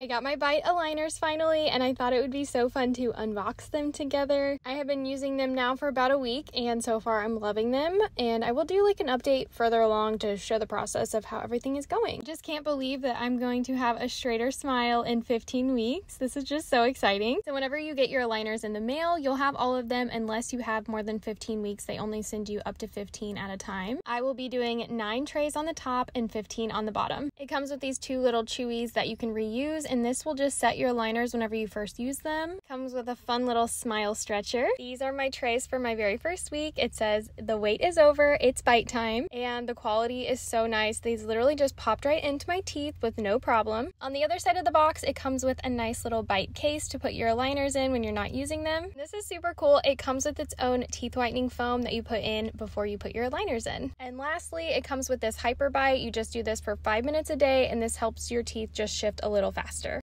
I got my Byte aligners finally, and I thought it would be so fun to unbox them together. I have been using them now for about a week, and so far I'm loving them. And I will do like an update further along to show the process of how everything is going. Just can't believe that I'm going to have a straighter smile in 15 weeks. This is just so exciting. So, whenever you get your aligners in the mail, you'll have all of them unless you have more than 15 weeks. They only send you up to 15 at a time. I will be doing nine trays on the top and 15 on the bottom. It comes with these two little chewies that you can reuse and this will just set your liners whenever you first use them. Comes with a fun little smile stretcher. These are my trays for my very first week. It says the wait is over, it's Byte time, and the quality is so nice. These literally just popped right into my teeth with no problem. On the other side of the box, it comes with a nice little Byte case to put your liners in when you're not using them. This is super cool. It comes with its own teeth whitening foam that you put in before you put your liners in. And lastly, it comes with this HyperByte. You just do this for five minutes a day, and this helps your teeth just shift a little faster